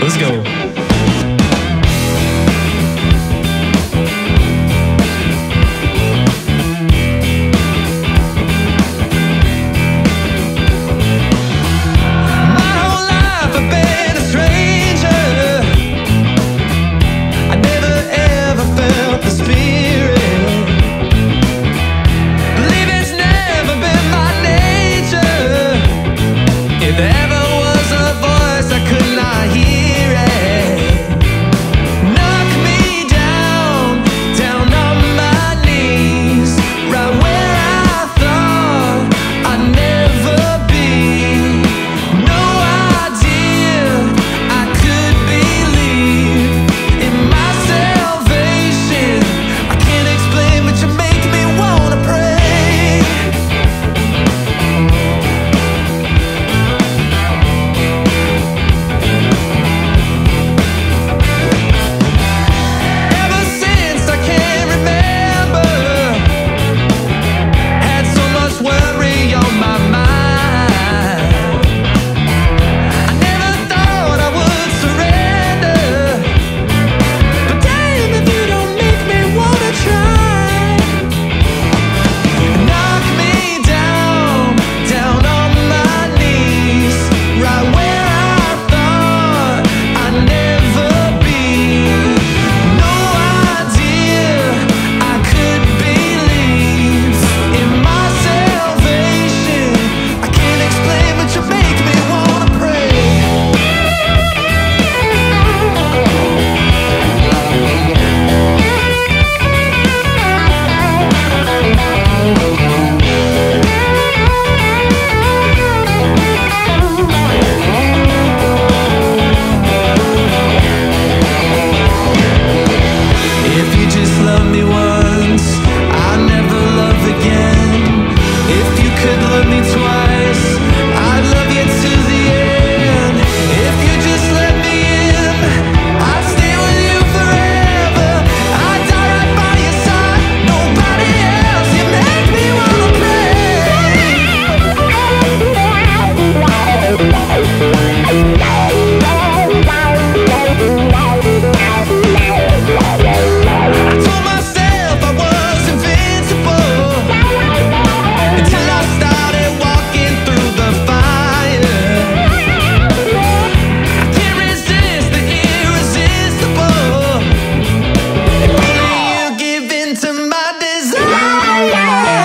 Let's go. Bye.